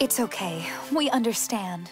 It's okay. We understand.